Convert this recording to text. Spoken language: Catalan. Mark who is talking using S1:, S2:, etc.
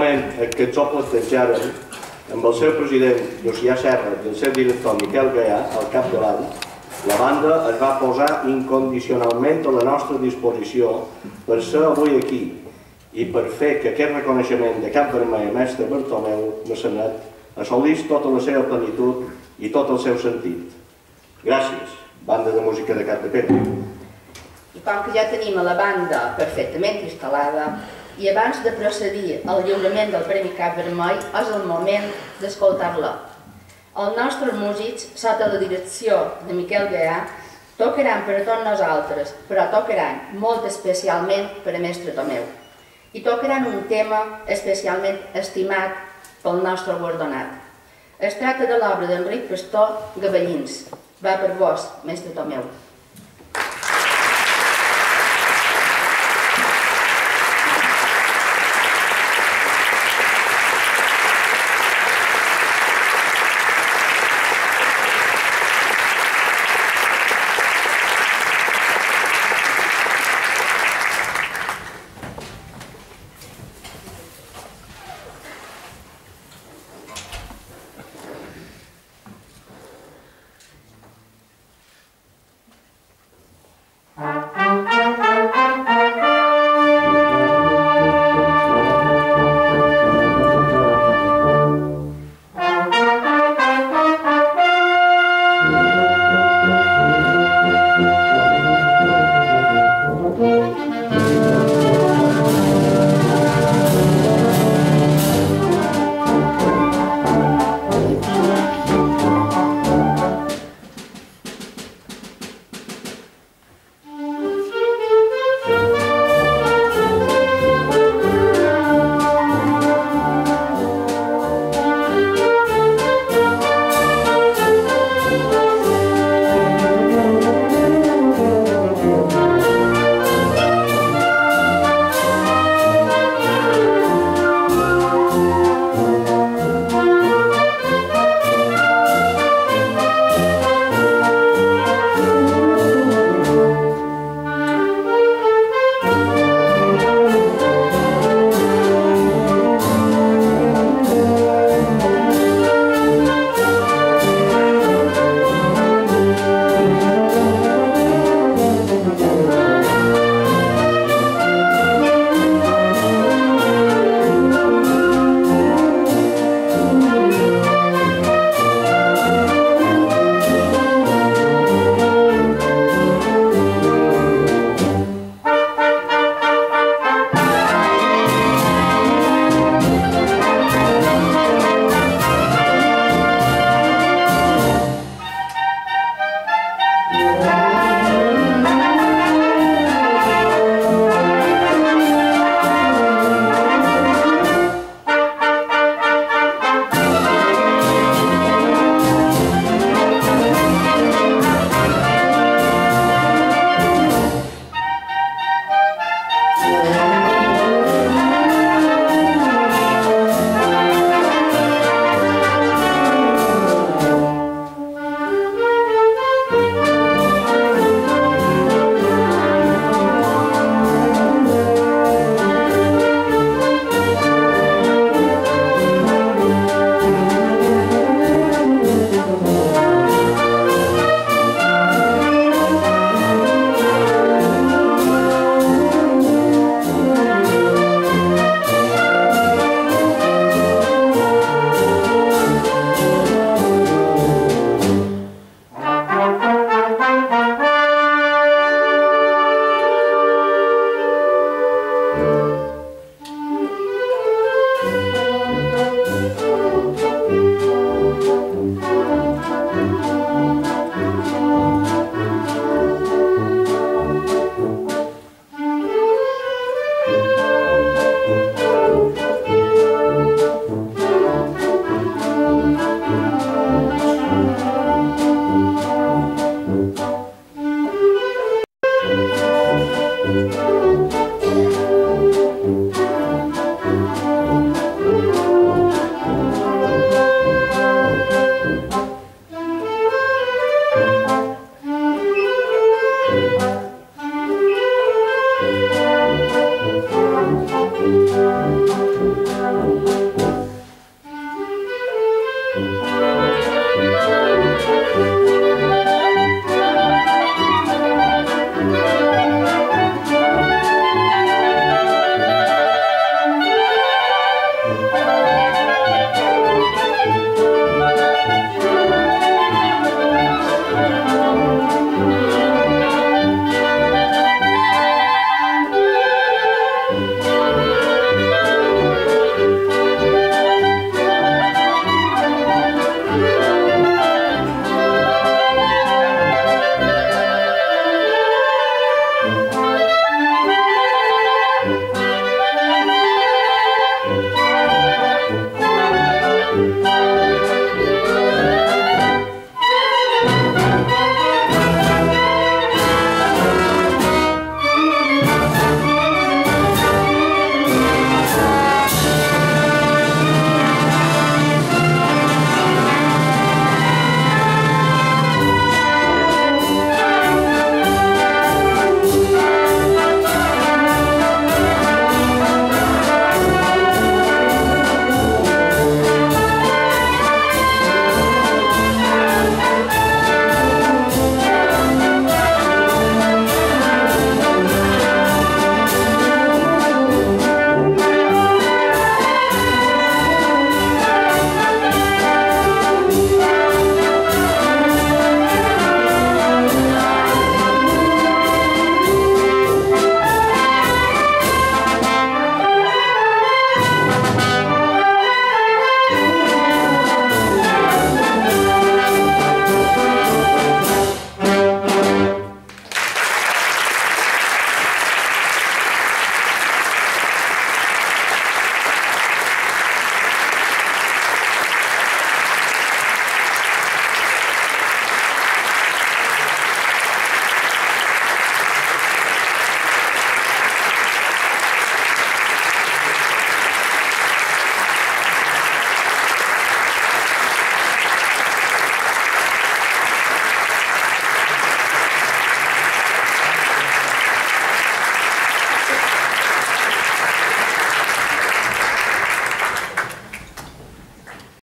S1: moment en què els oples penjaren, amb el seu president Llucià Serra i el seu director Miquel Gaià al capdavant, la banda es va posar incondicionalment a la nostra disposició per ser avui aquí i per fer que aquest reconeixement de Cap Vermell mestre Bartomeu Massanet assolís tota la seva plenitud i tot el seu sentit. Gràcies, banda de música de Cap de Pere.
S2: I com que ja tenim a la banda perfectament instal·lada, i abans de procedir al lliurament del Premi Cap Vermell és el moment d'escoltar-la. Els nostres músics, sota la direcció de Miquel Gaià, tocaran per a tots nosaltres, però tocaran molt especialment per a Mestre Tomeu. I tocaran un tema especialment estimat pel nostre guardonat. Es tracta de l'obra d'Enric Pastor, Gavellins. Va per vos, Mestre Tomeu.